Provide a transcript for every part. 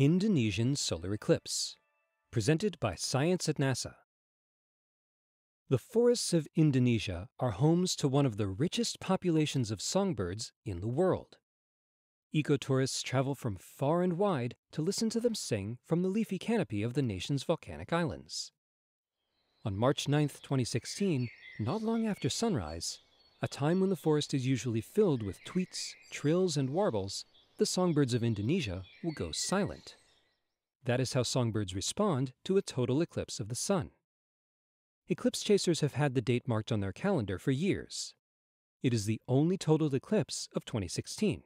Indonesian Solar Eclipse, presented by Science at NASA. The forests of Indonesia are homes to one of the richest populations of songbirds in the world. Ecotourists travel from far and wide to listen to them sing from the leafy canopy of the nation's volcanic islands. On March 9, 2016, not long after sunrise, a time when the forest is usually filled with tweets, trills, and warbles, the songbirds of Indonesia will go silent. That is how songbirds respond to a total eclipse of the sun. Eclipse chasers have had the date marked on their calendar for years. It is the only total eclipse of 2016.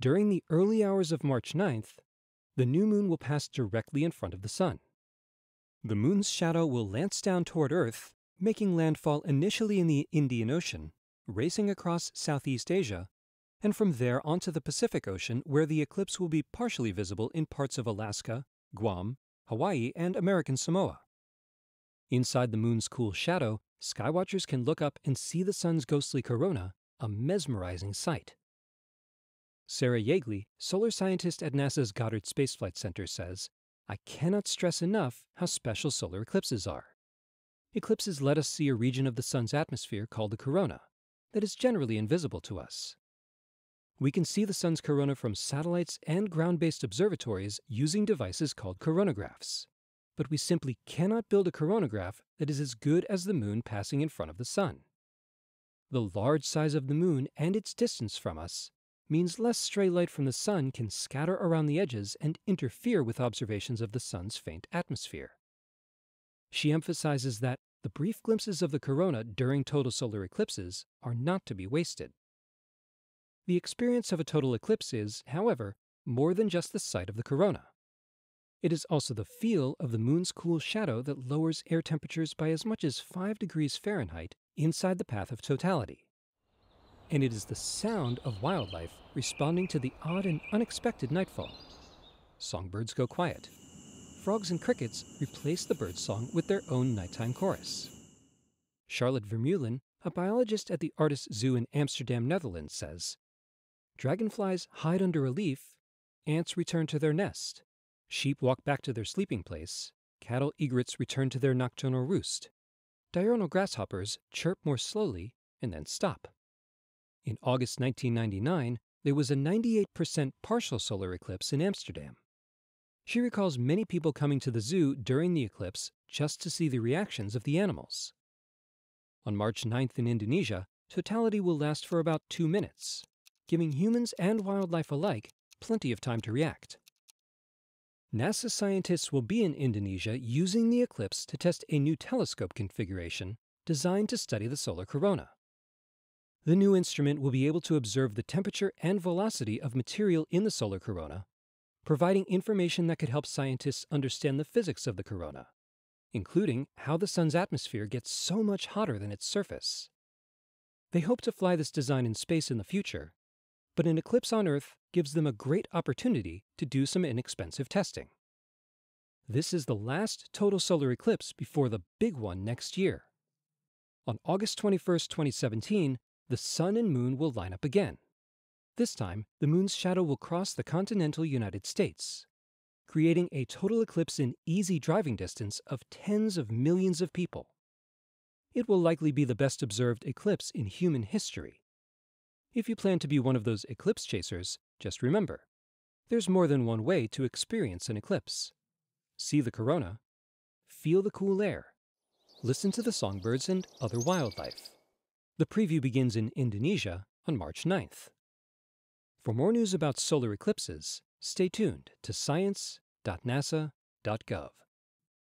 During the early hours of March 9th, the new moon will pass directly in front of the sun. The moon's shadow will lance down toward Earth, making landfall initially in the Indian Ocean, racing across Southeast Asia, and from there onto the Pacific Ocean, where the eclipse will be partially visible in parts of Alaska, Guam, Hawaii, and American Samoa. Inside the moon's cool shadow, skywatchers can look up and see the sun's ghostly corona, a mesmerizing sight. Sarah Jaeggli, solar scientist at NASA's Goddard Space Flight Center, says, I cannot stress enough how special solar eclipses are. Eclipses let us see a region of the sun's atmosphere called the corona that is generally invisible to us. We can see the sun's corona from satellites and ground based observatories using devices called coronagraphs. But we simply cannot build a coronagraph that is as good as the moon passing in front of the sun. The large size of the moon and its distance from us means less stray light from the sun can scatter around the edges and interfere with observations of the sun's faint atmosphere. She emphasizes that the brief glimpses of the corona during total solar eclipses are not to be wasted. The experience of a total eclipse is, however, more than just the sight of the corona. It is also the feel of the moon's cool shadow that lowers air temperatures by as much as 5 degrees Fahrenheit inside the path of totality. And it is the sound of wildlife responding to the odd and unexpected nightfall. Songbirds go quiet. Frogs and crickets replace the birdsong with their own nighttime chorus. Charlotte Vermeulen, a biologist at the Artis Zoo in Amsterdam, Netherlands, says Dragonflies hide under a leaf, ants return to their nest, sheep walk back to their sleeping place, cattle egrets return to their nocturnal roost. Diurnal grasshoppers chirp more slowly and then stop. In August 1999, there was a 98% partial solar eclipse in Amsterdam. She recalls many people coming to the zoo during the eclipse just to see the reactions of the animals. On March 9th in Indonesia, totality will last for about two minutes, giving humans and wildlife alike plenty of time to react. NASA scientists will be in Indonesia using the eclipse to test a new telescope configuration designed to study the solar corona. The new instrument will be able to observe the temperature and velocity of material in the solar corona, providing information that could help scientists understand the physics of the corona, including how the sun's atmosphere gets so much hotter than its surface. They hope to fly this design in space in the future but an eclipse on Earth gives them a great opportunity to do some inexpensive testing. This is the last total solar eclipse before the big one next year. On August 21, 2017, the Sun and Moon will line up again. This time, the Moon's shadow will cross the continental United States, creating a total eclipse in easy driving distance of tens of millions of people. It will likely be the best observed eclipse in human history if you plan to be one of those eclipse chasers, just remember there's more than one way to experience an eclipse. See the corona, feel the cool air, listen to the songbirds and other wildlife. The preview begins in Indonesia on March 9th. For more news about solar eclipses, stay tuned to science.nasa.gov.